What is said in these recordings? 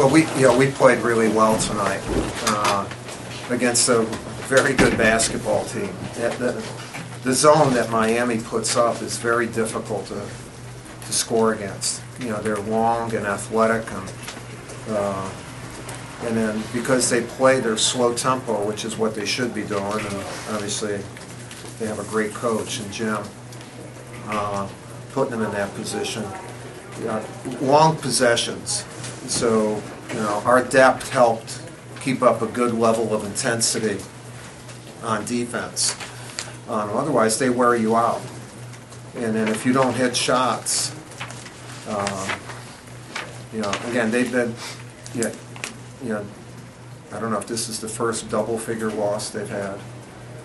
Well, we, you know, we played really well tonight uh, against a very good basketball team. That- The zone that Miami puts up is very difficult to, to score against. You know, they're long and athletic and, uh, and then because they play their slow tempo, which is what they should be doing, and obviously they have a great coach in Jim, uh, putting them in that position. Yeah, Long possessions, so, you know, our depth helped keep up a good level of intensity on defense. Um, Otherwise, they wear you out. And then if you don't hit shots, um, you know, again, they've been, yeah, you know, I don't know if this is the first double-figure loss they've had.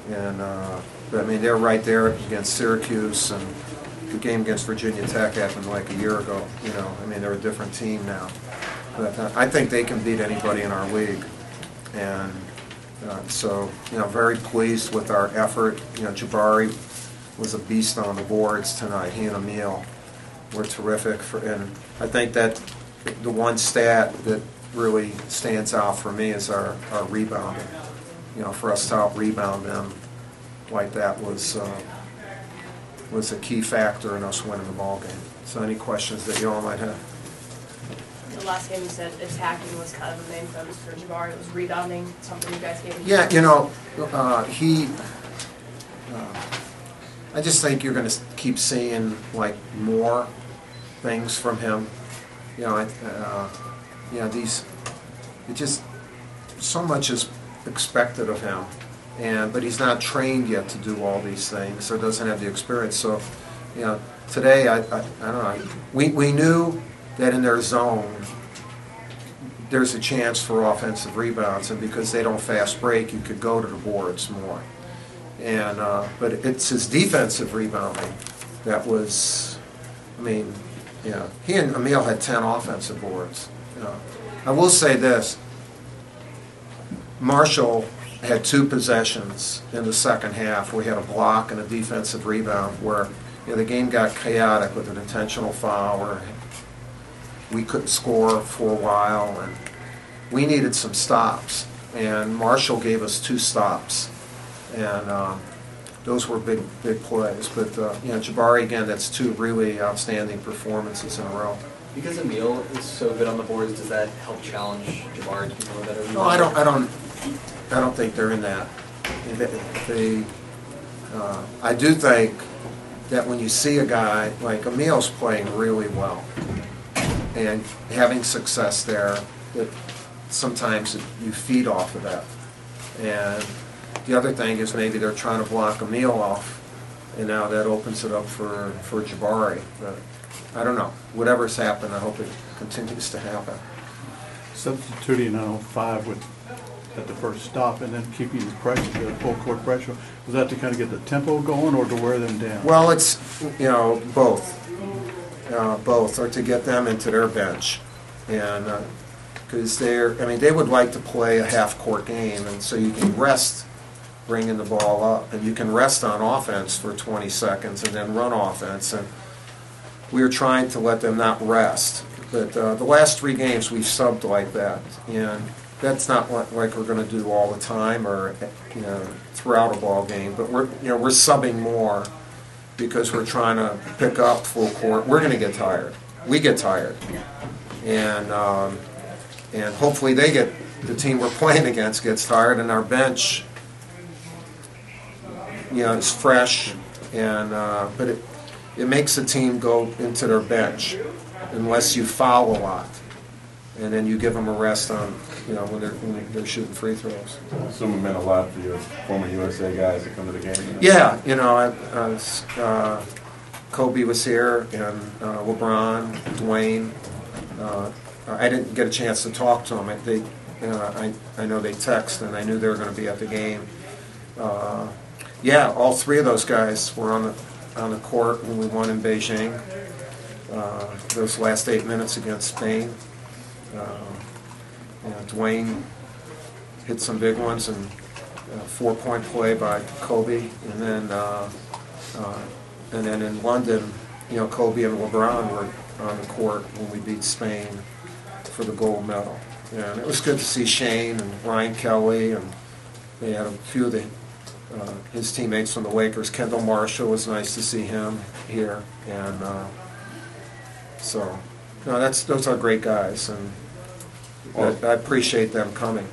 And, uh, but I mean, they're right there against Syracuse, and the game against Virginia Tech happened like a year ago, you know. I mean, they're a different team now. But uh, I think they can beat anybody in our league. And uh, so, you know, very pleased with our effort. You know, Jabari was a beast on the boards tonight. He and Amile were terrific. For, and I think that the one stat that really stands out for me is our, our rebounding. You know, for us to out rebound them like that was uh, was a key factor in us winning the ball game. So, any questions that you all might have? The last game you said attacking was kind of a main focus for Jabari. It was rebounding, something you guys gave him. Yeah, you know, uh, he, uh, I just think you're going to keep seeing like more things from him. You know, I, uh, you know these, it just so much is expected of him, and but he's not trained yet to do all these things, or doesn't have the experience. So, you know, today I, I, I don't know. We we knew that in their zone there's a chance for offensive rebounds, and because they don't fast break, you could go to the boards more. And uh, but it's his defensive rebounding that was, I mean, yeah, he and Amile had ten offensive boards. You know. I will say this: Marshall had two possessions in the second half. We had a block and a defensive rebound where you know, the game got chaotic with an intentional foul or we couldn't score for a while, and we needed some stops. And Marshall gave us two stops, and um, those were big, big plays. But uh, you know, Jabari again, that's two really outstanding performances in a row. Because Amile is so good on the boards, does that help challenge Jabari to become a better No, I don't, I don't, I don't think they're in that. They, uh, I do think that when you see a guy like Amile's playing really well and having success there, that sometimes you feed off of that. And the other thing is maybe they're trying to block Amile off, and now that opens it up for, for Jabari. But I don't know. Whatever's happened, I hope it continues to happen. substituting on 05 with, at the first stop and then keeping the pressure, the full court pressure, was that to kind of get the tempo going or to wear them down? Well, it's, you know, both. Uh, both, or to get them into their bench. And, because they're, I mean, they would like to play a half-court game, and so you can rest bringing the ball up, and you can rest on offense for 20 seconds and then run offense. And we were trying to let them not rest. But uh, the last three games, we've subbed like that. And that's not like we're going to do all the time or, you know, throughout a ball game. But we're, you know, we're subbing more because we're trying to pick up full court. We're going to get tired. We get tired. And, um, and hopefully they get, the team we're playing against gets tired and our bench, you know, is fresh. And, uh, but it, it makes the team go into their bench unless you foul a lot. And then you give them a rest on, you know, when they're, when they're shooting free throws. I assume it meant a lot for your former USA guys to come to the game. Yeah, you know, I, I was, uh, Kobe was here and uh, LeBron, Dwyane. Uh, I didn't get a chance to talk to them. I- They, uh, I, I know they text and I knew they were going to be at the game. Uh, yeah, all three of those guys were on the on the court when we won in Beijing. Uh, those last eight minutes against Spain. Uh, you know, Dwyane hit some big ones and uh, four-point play by Kobe, and then uh, uh, and then in London, you know, Kobe and LeBron were on the court when we beat Spain for the gold medal. And it was good to see Shane and Ryan Kelly, and they had a few of the, uh, his teammates from the Lakers. Kendall Marshall was nice to see him here, and uh, so, no, that's, those are great guys, and I I appreciate them coming.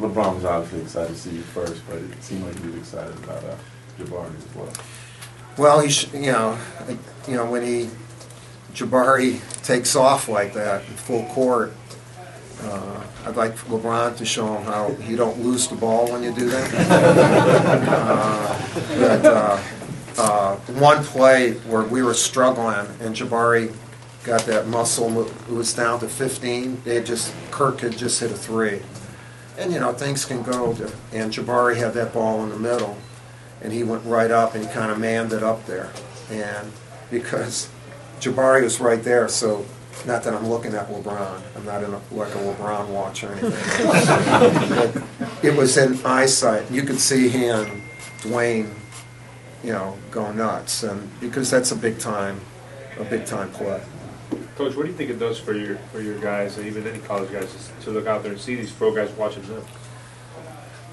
LeBron was obviously excited to see you first, but it seemed like he was excited about uh, Jabari as well. Well, he, sh- you know, I- you know, when he, Jabari takes off like that in full court, uh, I'd like LeBron to show him how you don't lose the ball when you do that. Uh, But, uh, uh, one play where we were struggling and Jabari got that muscle, it was down to 15, they just, Kirk had just hit a three. And, you know, things can go, to- and Jabari had that ball in the middle, and he went right up and kind of manned it up there. And because Jabari was right there, so, not that I'm looking at LeBron, I'm not in a, like a LeBron watch or anything. But It was in eyesight, you could see him, Dwyane, you know, go nuts, and, because that's a big time, a big time play. Coach, what do you think it does for your, for your guys, and even any college guys, to look out there and see these pro guys watching them?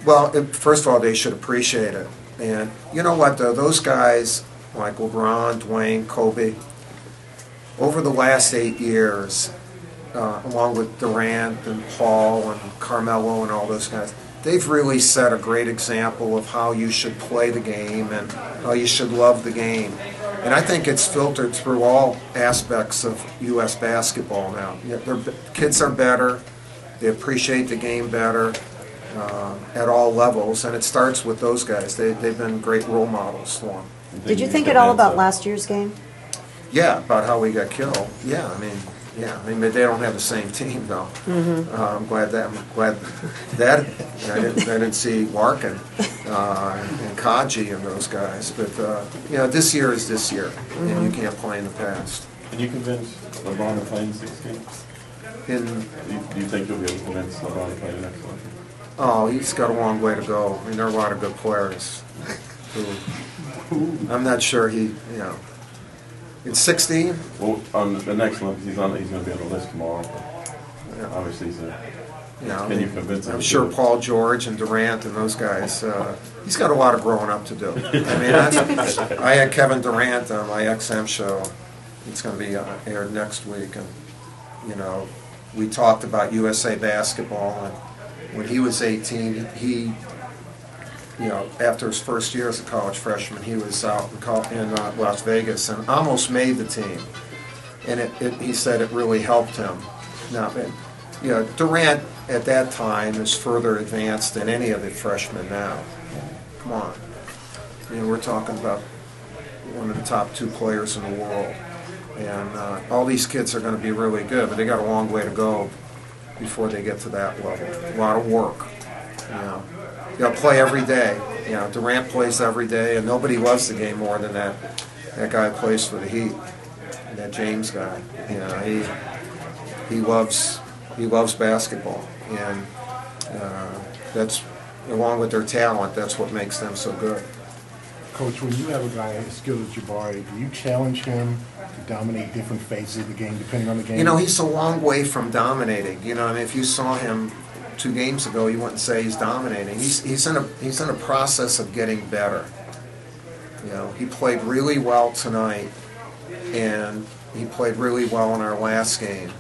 Well, it- first of all, they should appreciate it. And you know what, though, those guys, like LeBron, Dwyane, Kobe, over the last eight years, uh, along with Durant and Paul and Carmelo and all those guys, they've really set a great example of how you should play the game and how you should love the game. And I think it's filtered through all aspects of U.S. basketball now. Yeah, their kids are better, they appreciate the game better uh, at all levels, and it starts with those guys. They, they've been great role models for them. Did you think at all about last year's game? Yeah, about how we got killed. Yeah, I mean, yeah, I mean, they don't have the same team though. Uh, I'm glad that, I'm glad that, I didn't, I didn't see Larkin, uh, and Kadji and those guys, but, uh, you know, this year is this year, and you can't play in the past. Can you convince LeBron to play in 16? In, Do you, do you think you'll be able to convince LeBron to play the next one? oh, he's got a long way to go. I mean, there are a lot of good players who, I'm not sure he, you know, in 16, Well, on the next one, he's on, he's gonna be on the list tomorrow. Yeah. Obviously, he's a, You know, Can you convince him I'm to sure? Paul George and Durant and those guys, uh, he's got a lot of growing up to do. I mean, that's, I had Kevin Durant on my XM show. It's going to be uh, aired next week, and you know, we talked about USA basketball, and when he was 18, he, you know, after his first year as a college freshman, he was out in, in uh, Las Vegas and almost made the team and it, it, he said it really helped him. Now, it- you know, Durant at that time is further advanced than any of the freshmen now. Come on. I mean, we're talking about one of the top two players in the world. And uh, all these kids are going to be really good, but they got a long way to go before they get to that level. A lot of work. You know, you to play every day. You know, Durant plays every day, and nobody loves the game more than that. That guy plays for the Heat that James guy. You know, he he loves he loves basketball, and uh, that's along with their talent. That's what makes them so good. Coach, when you have a guy as skilled as Jabari, do you challenge him to dominate different phases of the game depending on the game? You know, he's a long way from dominating. You know, I mean, if you saw him two games ago, you wouldn't say he's dominating. He's he's in a he's in a process of getting better. You know, he played really well tonight, and he played really well in our last game.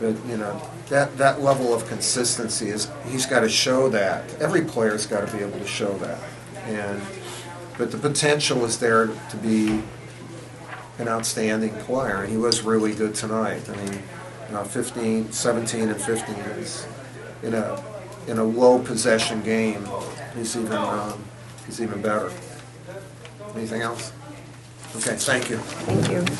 But you know, that that level of consistency is he's got to show that. Every player's got to be able to show that, and but the potential is there to be an outstanding player, and he was really good tonight. I mean, you know, 15, 17 and 15 is in a in a low possession game. He's even um, he's even better. Anything else? Okay, thank you. Thank you.